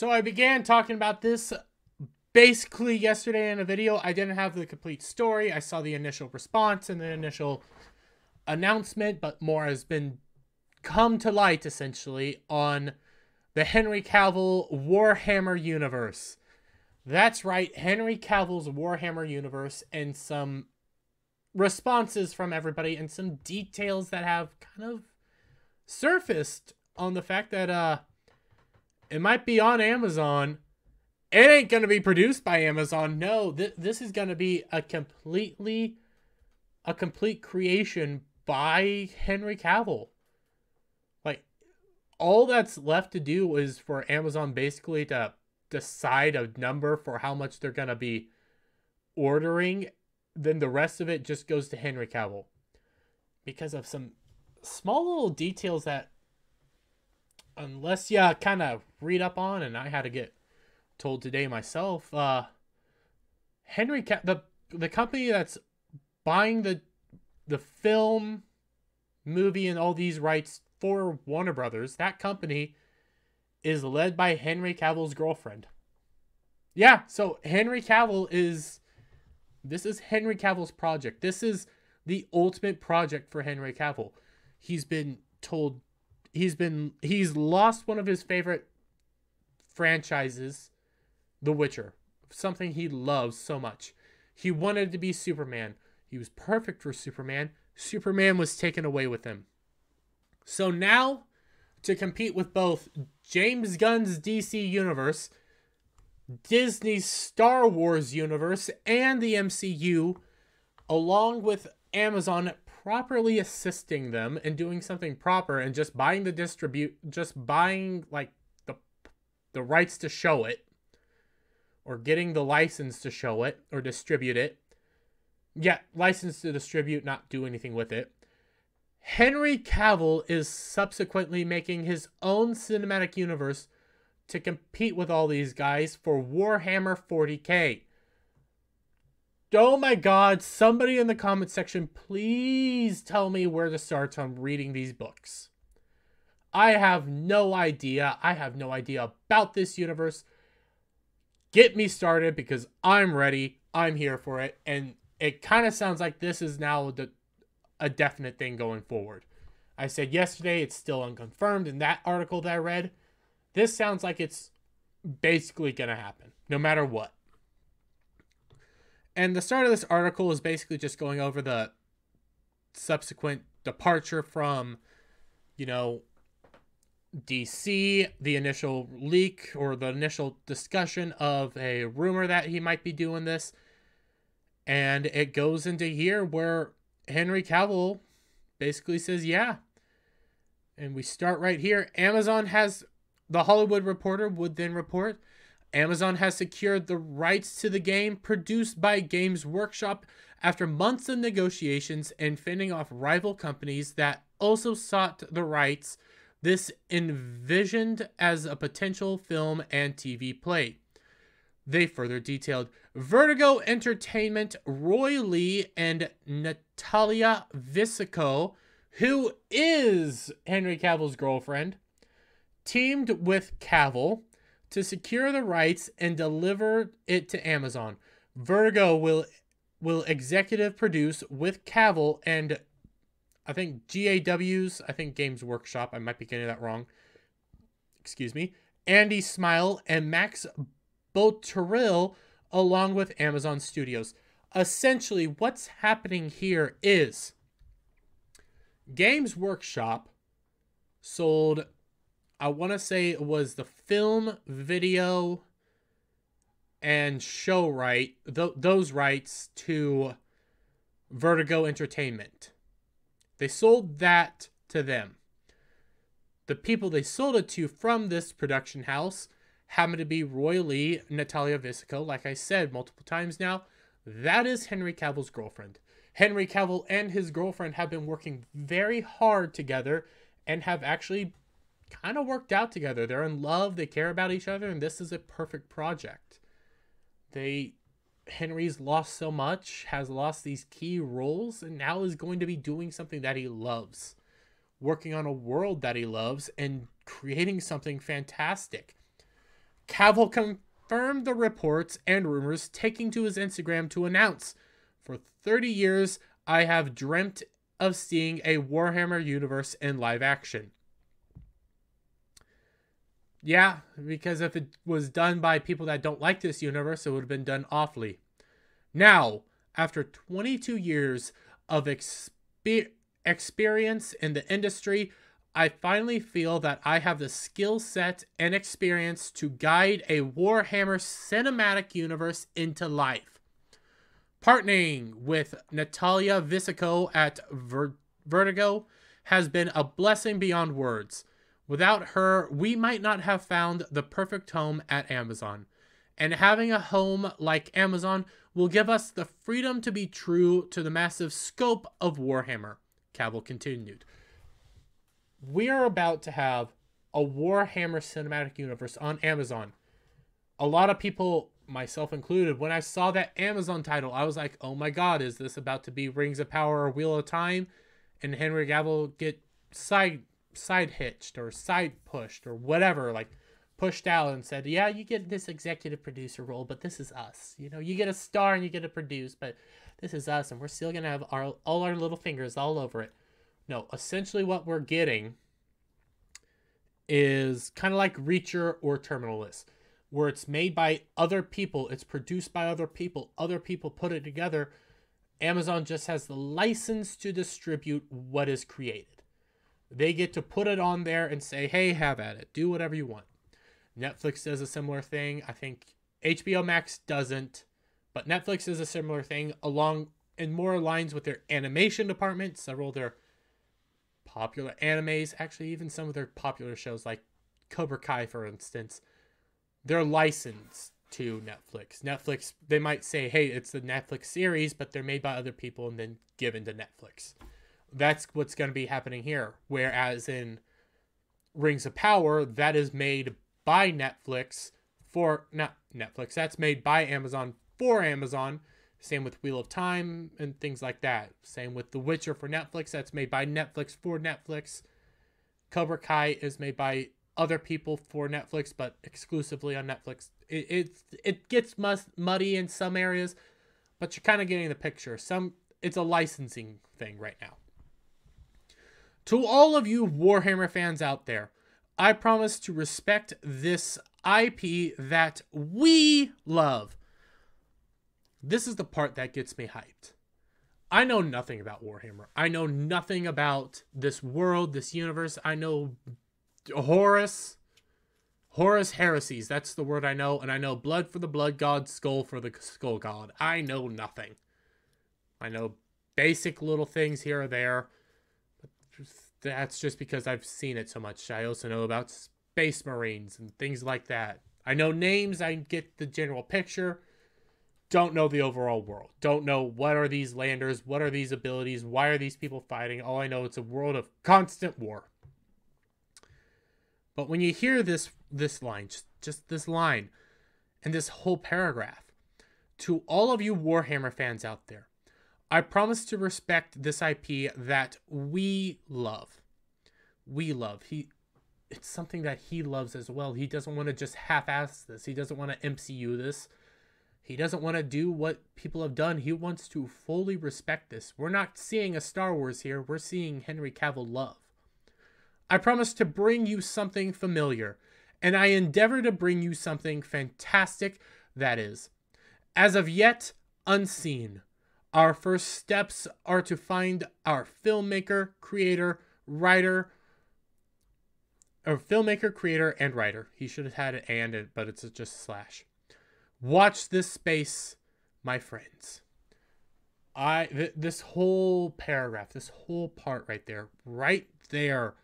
So I began talking about this basically yesterday in a video. I didn't have the complete story. I saw the initial response and the initial announcement, but more has been come to light essentially on the Henry Cavill Warhammer universe. That's right, Henry Cavill's Warhammer universe and some responses from everybody and some details that have kind of surfaced on the fact that uh it might be on Amazon. It ain't going to be produced by Amazon. No, th- this is going to be a completely a complete creation by Henry Cavill. Like all that's left to do is for Amazon basically to decide a number for how much they're going to be ordering, then the rest of it just goes to Henry Cavill. Because of some small little details that unless you kind of read up on and I had to get told today myself, uh Henry the the company that's buying the the film, movie, and all these rights for Warner Brothers, that company is led by Henry Cavill's girlfriend. Yeah, so Henry Cavill is. This is Henry Cavill's project. This is the ultimate project for Henry Cavill. He's been told. He's been. He's lost one of his favorite franchises, The Witcher. Something he loves so much. He wanted to be Superman. He was perfect for Superman. Superman was taken away with him. So now, to compete with both James Gunn's DC Universe, Disney's Star Wars universe, and the MCU, along with Amazon properly assisting them and doing something proper and just buying the distribute just buying like the the rights to show it or getting the license to show it or distribute it yeah, license to distribute, not do anything with it. Henry Cavill is subsequently making his own cinematic universe to compete with all these guys for Warhammer 40k. Oh my god, somebody in the comment section, please tell me where to start on reading these books. I have no idea. I have no idea about this universe. Get me started because I'm ready. I'm here for it. And it kind of sounds like this is now the a definite thing going forward. I said yesterday it's still unconfirmed in that article that I read. This sounds like it's basically going to happen no matter what. And the start of this article is basically just going over the subsequent departure from, you know, DC, the initial leak or the initial discussion of a rumor that he might be doing this and it goes into here where Henry Cavill basically says, yeah. And we start right here. Amazon has, the Hollywood Reporter would then report, Amazon has secured the rights to the game produced by Games Workshop after months of negotiations and fending off rival companies that also sought the rights this envisioned as a potential film and TV play. They further detailed Vertigo Entertainment, Roy Lee, and Natalia Viscuso, who is Henry Cavill's girlfriend, teamed with Cavill to secure the rights and deliver it to Amazon. Vertigo will will executive produce with Cavill and I think GAW's, I think Games Workshop, I might be getting that wrong. Excuse me. Andy Smillie and Max Bottrill along with Amazon Studios. Essentially, what's happening here is Games Workshop sold, I want to say it was the film, video, and show right, th- those rights to Vertigo Entertainment. They sold that to them. The people they sold it to from this production house happened to be Roy Lee, Natalia Viscuso, like I said multiple times now. That is Henry Cavill's girlfriend. Henry Cavill and his girlfriend have been working very hard together and have actually kind of worked out together. They're in love, they care about each other, and this is a perfect project. They Henry's lost so much, has lost these key roles, and now is going to be doing something that he loves. Working on a world that he loves and creating something fantastic. Cavill confirmed the reports and rumors, taking to his Instagram to announce For 30 years, I have dreamt of seeing a Warhammer universe in live action. Yeah, because if it was done by people that don't like this universe, it would have been done awfully. Now, after 22 years of exper- experience in the industry, I finally feel that I have the skill set and experience to guide a Warhammer cinematic universe into life. Partnering with Natalia Viscuso at Ver- Vertigo has been a blessing beyond words. Without her, we might not have found the perfect home at Amazon. And having a home like Amazon will give us the freedom to be true to the massive scope of Warhammer, Cavill continued. We are about to have a Warhammer cinematic universe on Amazon. A lot of people, myself included, when I saw that Amazon title, I was like, oh my god, is this about to be Rings of Power or Wheel of Time? And Henry Cavill get side side hitched or side pushed or whatever, like pushed out and said, "Yeah, you get this executive producer role, but this is us. You know, you get a star and you get to produce, but this is us, and we're still gonna have our all our little fingers all over it." No, essentially, what we're getting is kind of like Reacher or Terminal List, where it's made by other people, it's produced by other people, other people put it together. Amazon just has the license to distribute what is created. They get to put it on there and say, hey, have at it. Do whatever you want. Netflix does a similar thing. I think HBO Max doesn't, but Netflix is a similar thing along and more aligns with their animation department. Several of their popular animes, actually even some of their popular shows like Cobra Kai for instance, they're licensed to Netflix. Netflix they might say, "Hey, it's the Netflix series, but they're made by other people and then given to Netflix." That's what's going to be happening here. Whereas in Rings of Power, that is made by Netflix for not Netflix. That's made by Amazon for Amazon. Same with Wheel of Time and things like that. Same with The Witcher for Netflix. That's made by Netflix for Netflix. Cobra Kai is made by other people for Netflix, but exclusively on Netflix. It it, it gets mus- muddy in some areas, but you're kind of getting the picture. Some it's a licensing thing right now. To all of you Warhammer fans out there, I promise to respect this IP that we love. This is the part that gets me hyped. I know nothing about Warhammer. I know nothing about this world, this universe. I know Horus, Horus heresies. That's the word I know. And I know blood for the blood god, skull for the skull god. I know nothing. I know basic little things here or there. That's just because I've seen it so much. I also know about space marines and things like that. I know names, I get the general picture. Don't know the overall world. Don't know what are these landers, what are these abilities, why are these people fighting. All I know it's a world of constant war. But when you hear this this line, just, just this line and this whole paragraph, to all of you Warhammer fans out there, I promise to respect this IP that we love. We love. He it's something that he loves as well. He doesn't want to just half-ass this. He doesn't want to MCU this. He doesn't want to do what people have done. He wants to fully respect this. We're not seeing a Star Wars here. We're seeing Henry Cavill love. I promise to bring you something familiar, and I endeavor to bring you something fantastic that is, as of yet, unseen. Our first steps are to find our filmmaker, creator, writer, or filmmaker, creator, and writer. He should have had an and, but it's just slash. Watch this space, my friends. I th- this whole paragraph, this whole part right there, right there,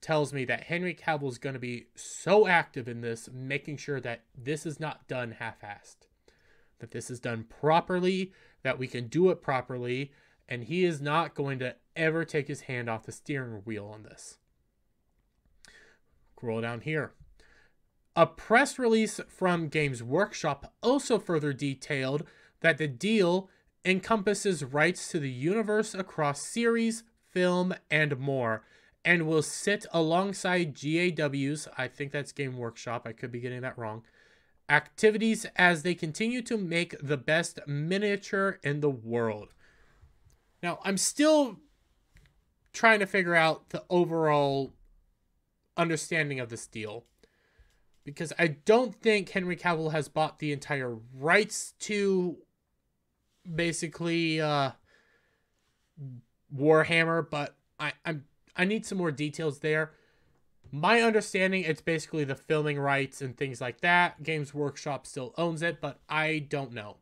tells me that Henry Cavill is going to be so active in this, making sure that this is not done half-assed, that this is done properly, that we can do it properly, and he is not going to ever take his hand off the steering wheel on this. Scroll down here. A press release from Games Workshop also further detailed that the deal encompasses rights to the universe across series, film, and more, and will sit alongside GAW's, I think that's Game Workshop, I could be getting that wrong, activities as they continue to make the best miniature in the world. Now, I'm still trying to figure out the overall understanding of this deal because I don't think Henry Cavill has bought the entire rights to basically uh, Warhammer, but I, I'm I need some more details there. My understanding, it's basically the filming rights and things like that. Games Workshop still owns it, but I don't know.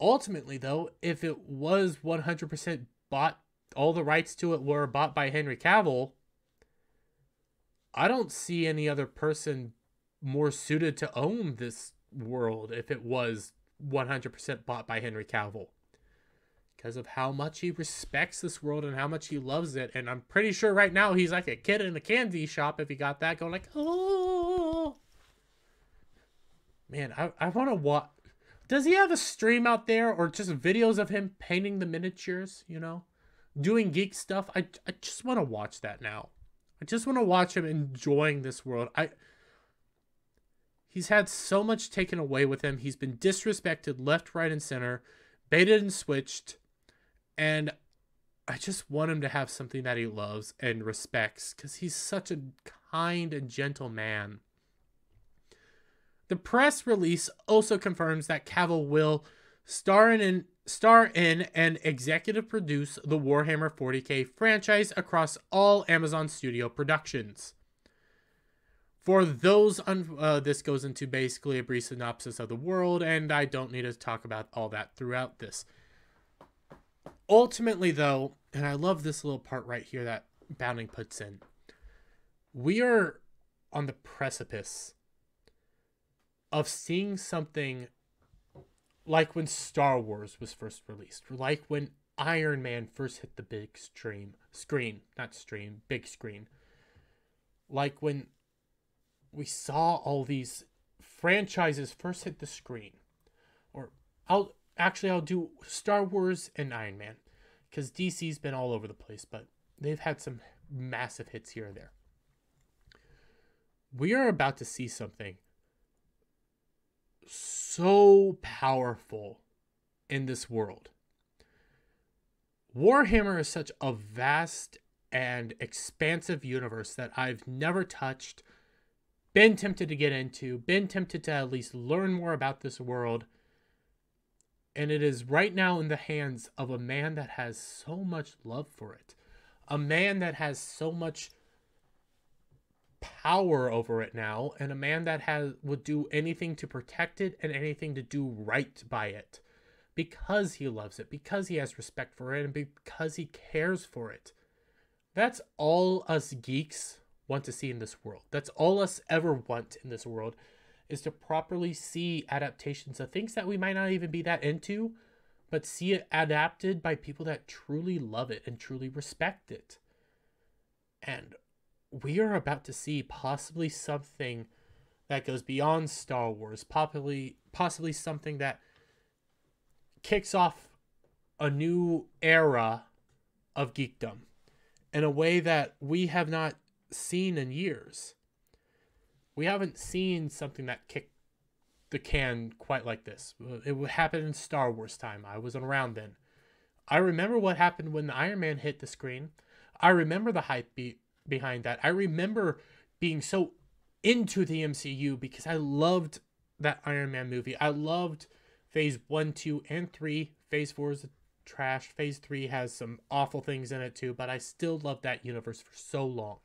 Ultimately, though, if it was 100% bought, all the rights to it were bought by Henry Cavill, I don't see any other person more suited to own this world if it was 100% bought by Henry Cavill because of how much he respects this world and how much he loves it. And I'm pretty sure right now he's like a kid in a candy shop if he got that going like, oh. Man, I, I want to watch. Does he have a stream out there or just videos of him painting the miniatures, you know? Doing geek stuff? I, I just want to watch that now. I just want to watch him enjoying this world. I He's had so much taken away with him. He's been disrespected left, right, and center, baited and switched. And I just want him to have something that he loves and respects because he's such a kind and gentle man. The press release also confirms that Cavill will star in, and star in and executive produce the Warhammer 40k franchise across all Amazon Studio productions. For those, un- uh, this goes into basically a brief synopsis of the world, and I don't need to talk about all that throughout this. Ultimately, though, and I love this little part right here that Bounding puts in, we are on the precipice of seeing something like when Star Wars was first released, like when Iron Man first hit the big stream screen, not stream, big screen. Like when we saw all these franchises first hit the screen. Or I'll actually I'll do Star Wars and Iron Man cuz DC's been all over the place, but they've had some massive hits here and there. We are about to see something so powerful in this world. Warhammer is such a vast and expansive universe that I've never touched been tempted to get into, been tempted to at least learn more about this world. And it is right now in the hands of a man that has so much love for it. A man that has so much power over it now and a man that has would do anything to protect it and anything to do right by it because he loves it, because he has respect for it and because he cares for it. That's all us geeks want to see in this world. That's all us ever want in this world is to properly see adaptations of things that we might not even be that into, but see it adapted by people that truly love it and truly respect it. And we are about to see possibly something that goes beyond Star Wars, possibly possibly something that kicks off a new era of geekdom in a way that we have not seen in years. We haven't seen something that kicked the can quite like this. It happened in Star Wars time. I wasn't around then. I remember what happened when the Iron Man hit the screen. I remember the hype be- behind that. I remember being so into the MCU because I loved that Iron Man movie. I loved phase 1, 2, and 3. Phase 4 is trash. Phase 3 has some awful things in it too, but I still loved that universe for so long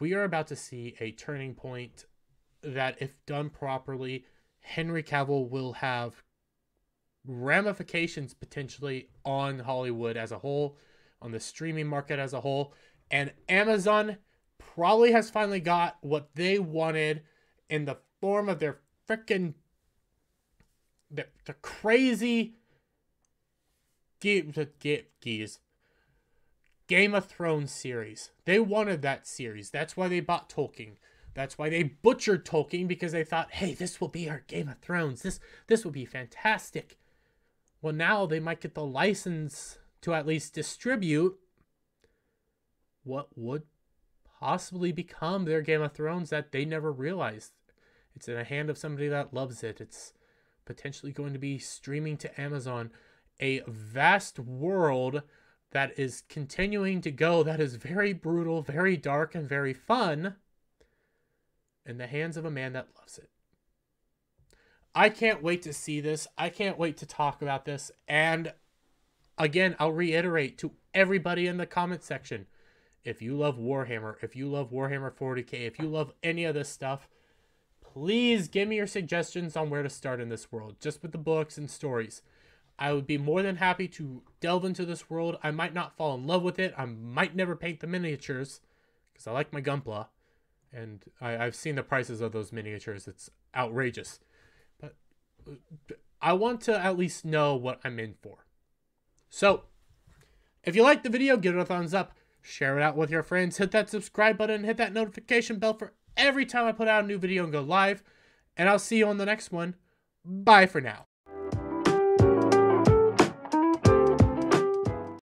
we are about to see a turning point that, if done properly, Henry Cavill will have ramifications potentially on Hollywood as a whole, on the streaming market as a whole. And Amazon probably has finally got what they wanted in the form of their freaking the, the crazy ge- ge- geese Game of Thrones series. They wanted that series. That's why they bought Tolkien. That's why they butchered Tolkien because they thought, "Hey, this will be our Game of Thrones. This this will be fantastic." Well, now they might get the license to at least distribute what would possibly become their Game of Thrones that they never realized. It's in the hand of somebody that loves it. It's potentially going to be streaming to Amazon. A vast world that is continuing to go that is very brutal, very dark, and very fun in the hands of a man that loves it. I can't wait to see this. I can't wait to talk about this. And again, I'll reiterate to everybody in the comment section if you love Warhammer, if you love Warhammer 40k, if you love any of this stuff, please give me your suggestions on where to start in this world, just with the books and stories. I would be more than happy to delve into this world. I might not fall in love with it. I might never paint the miniatures because I like my Gunpla. And I, I've seen the prices of those miniatures. It's outrageous. But uh, I want to at least know what I'm in for. So, if you liked the video, give it a thumbs up. Share it out with your friends. Hit that subscribe button. Hit that notification bell for every time I put out a new video and go live. And I'll see you on the next one. Bye for now.